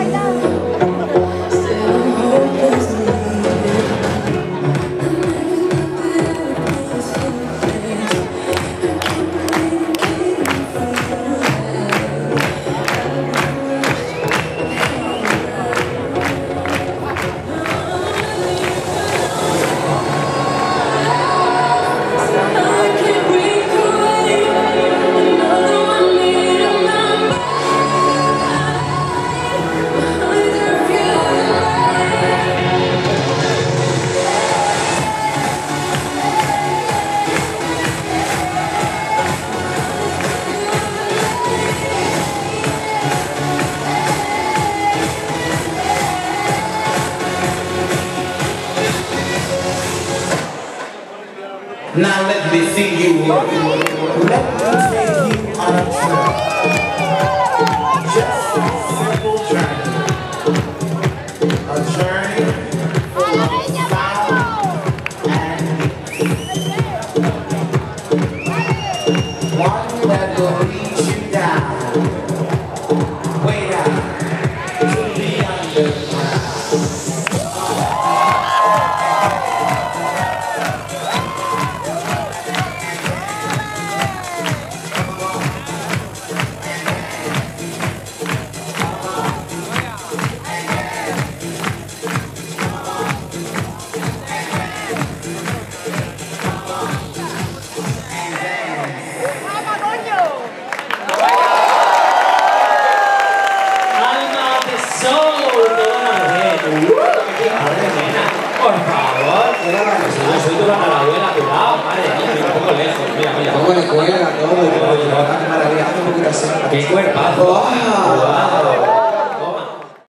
like that. Now let me see you. Let me take you on. Just a simple soy tu abuela, cuidado, madre mía, mira, un poco lejos, mira, mira. Cómo le cuelga todo, qué maravilla, un poquito así. Qué cuerpazo.